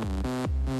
Mm-hmm.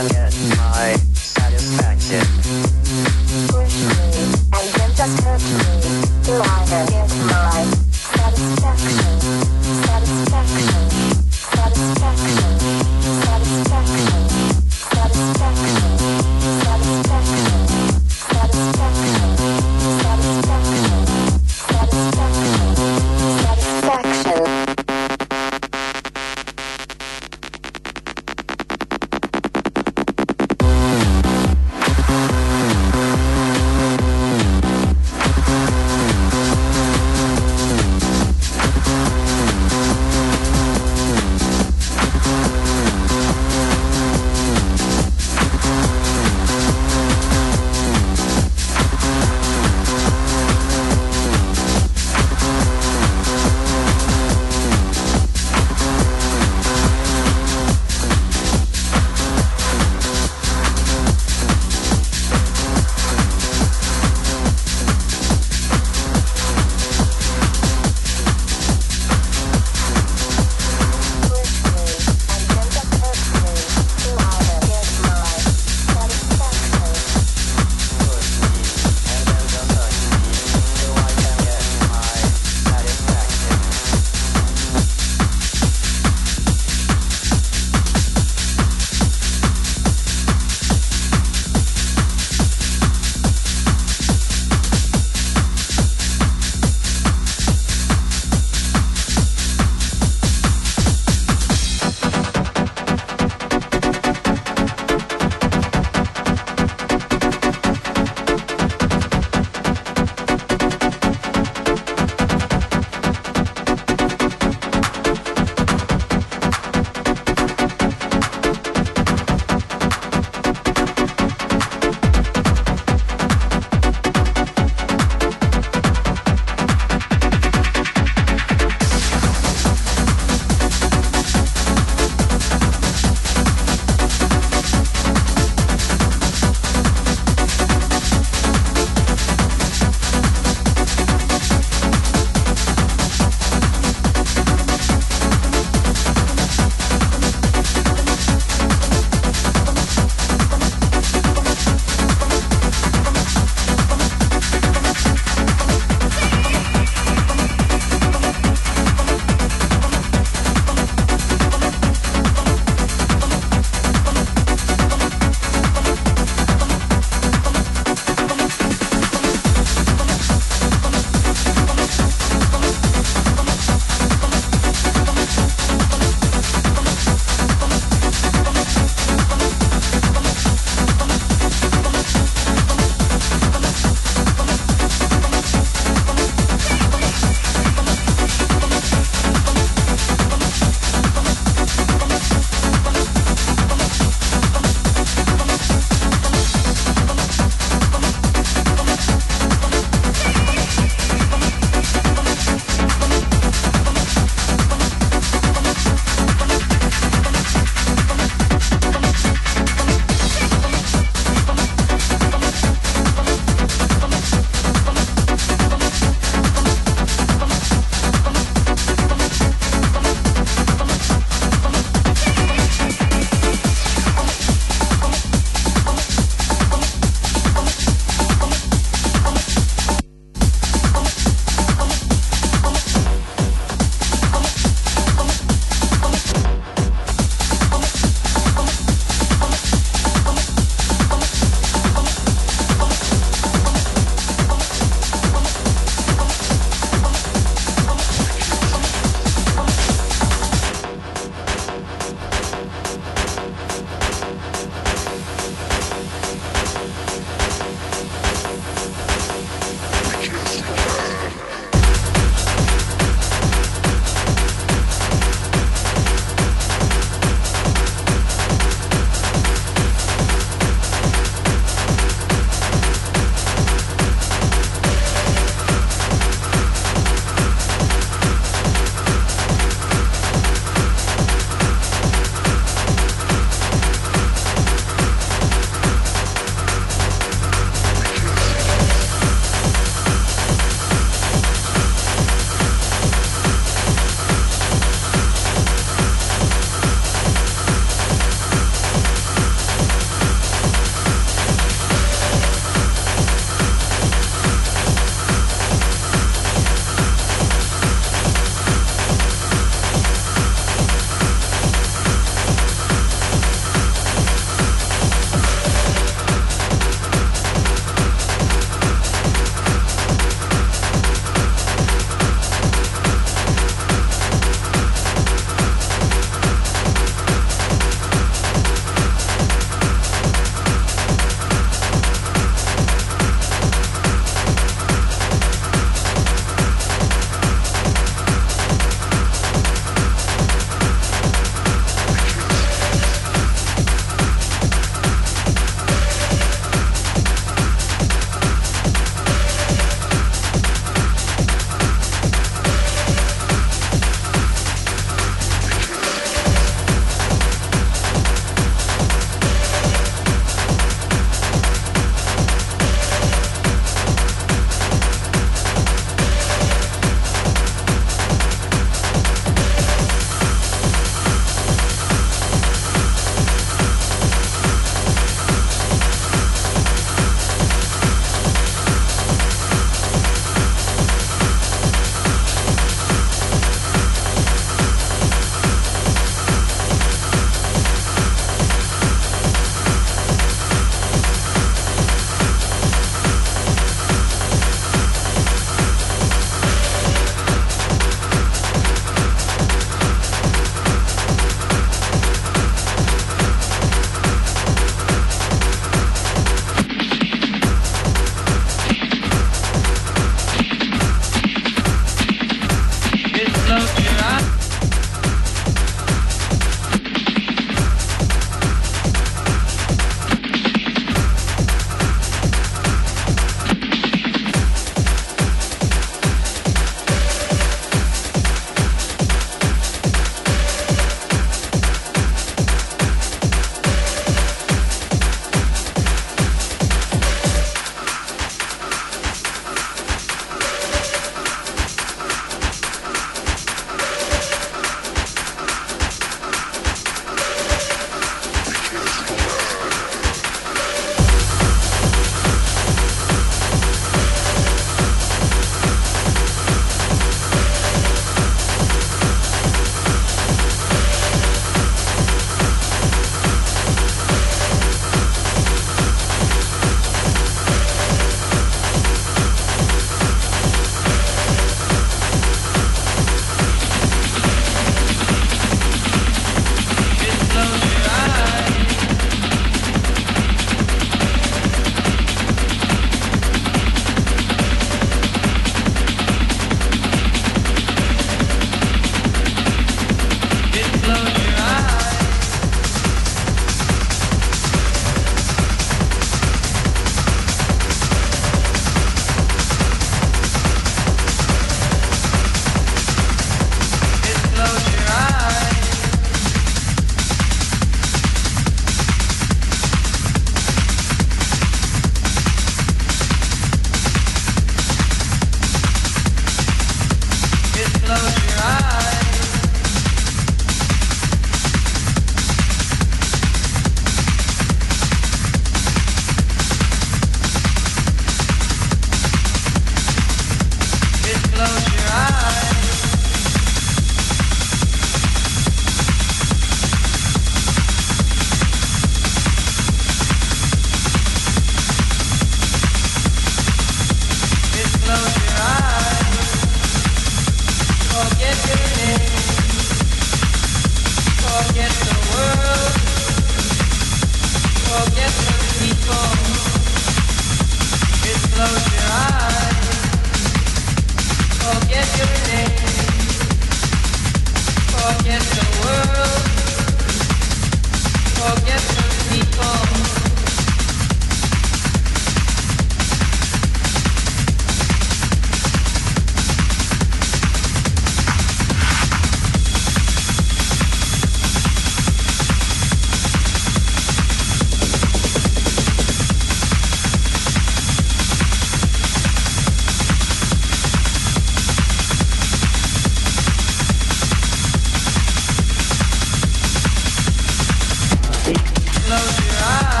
ah.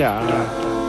ya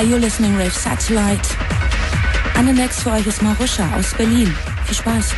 Ja, you're listening Rave Satellite. And the next für euch ist Marusha aus Berlin. Viel Spaß.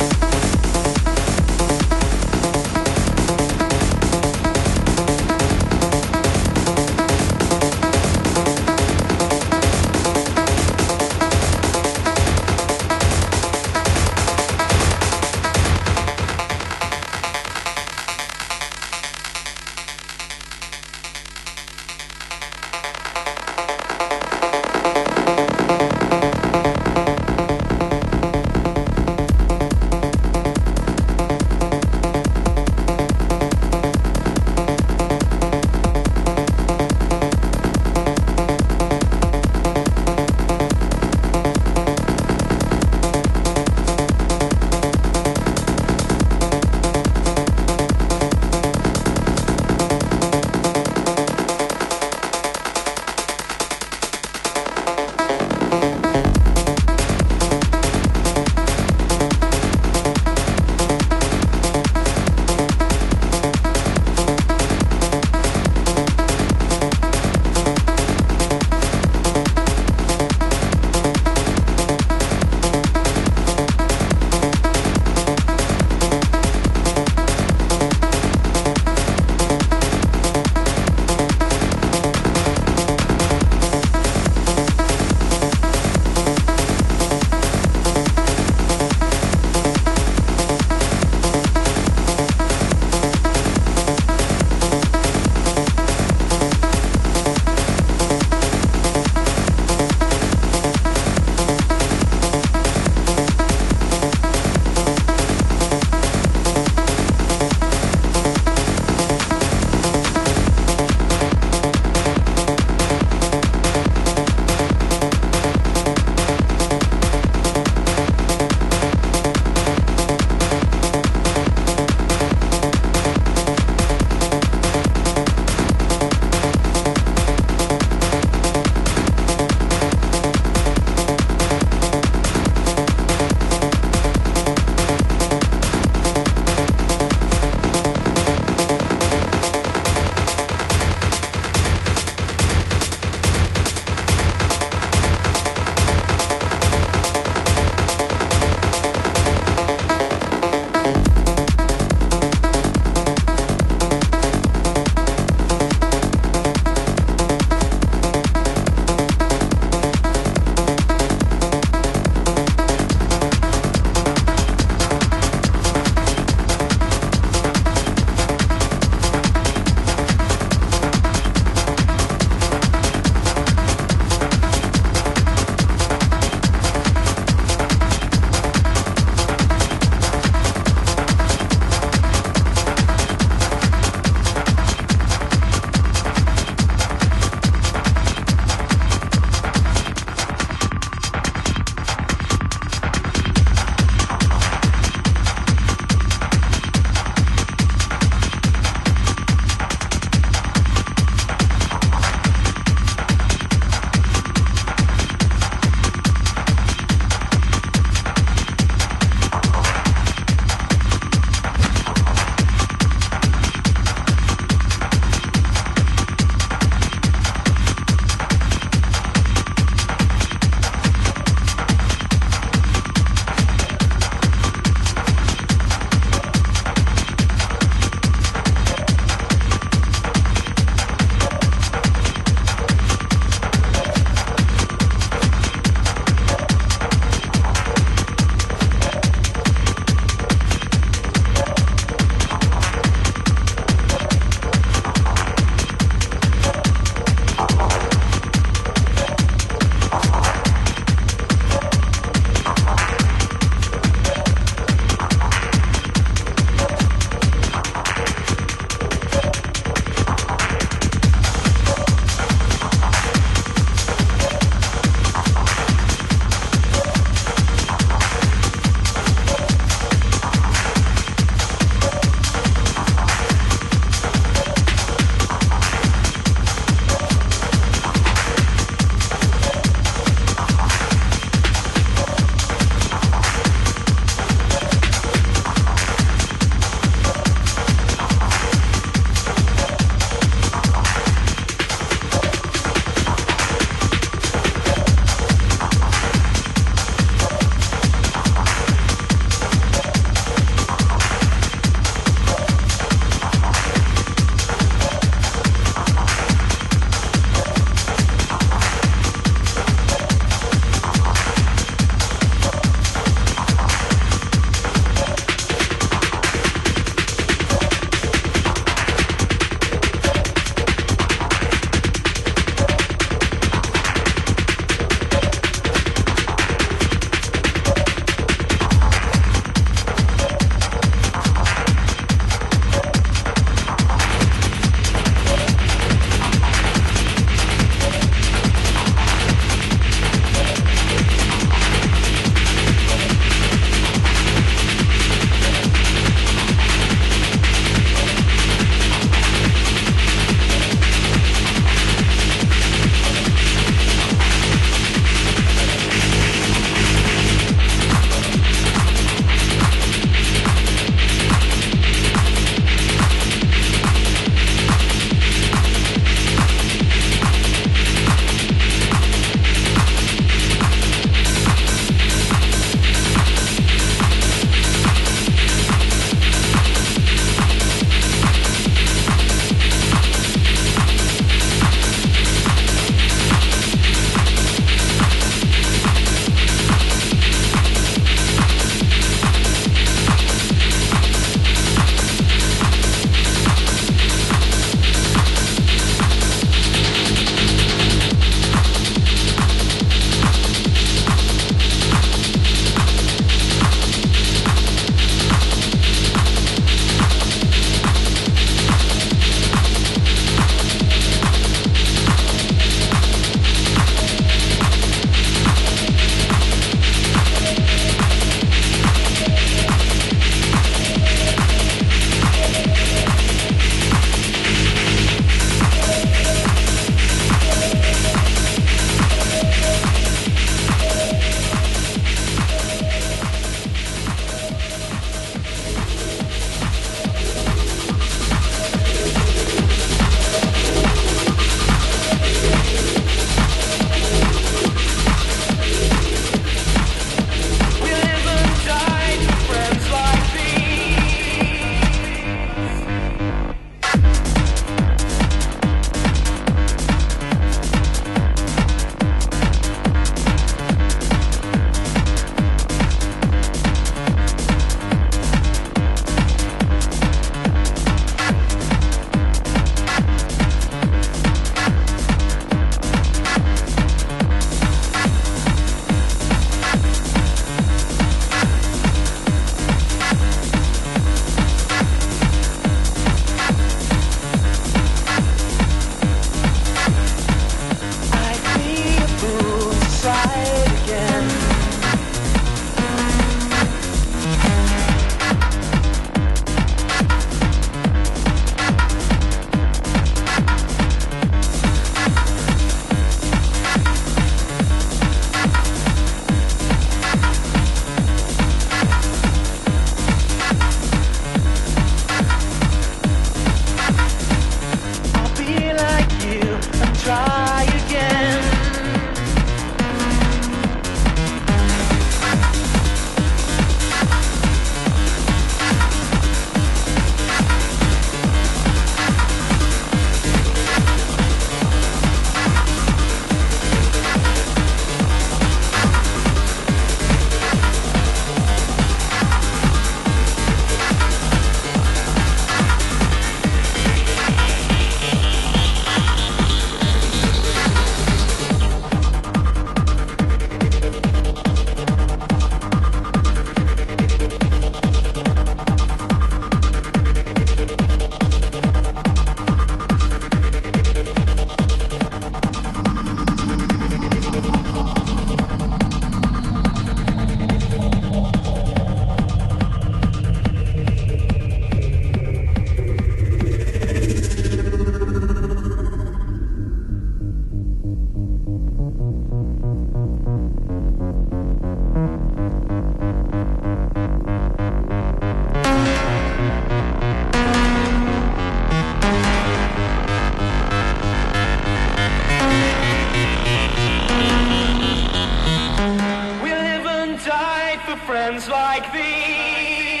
for friends like thee.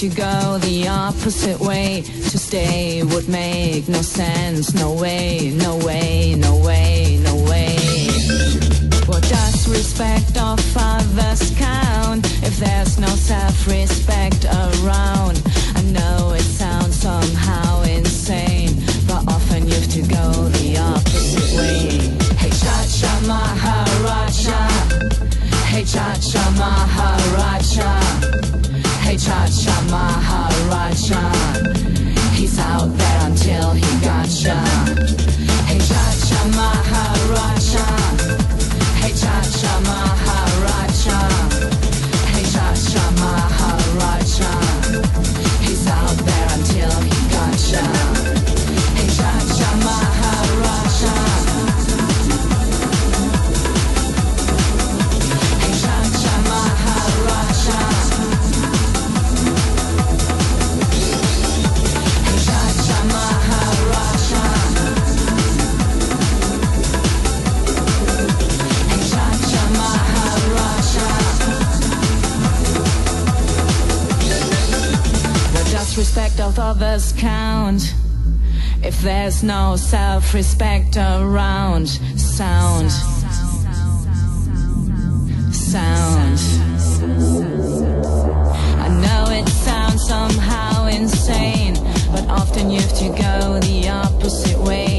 to go the opposite way. To stay would make no sense. No way, no way, no way, no way. What does respect of others count if there's no self-respect? lovers count if there's no self-respect around? Sound. Sound. I know it sounds somehow insane, but often you have to go the opposite way.